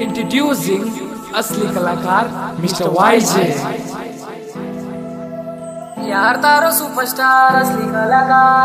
introducing असली कलाकार mister वाईजे यार तारो सुपरस्टार असली कलाकार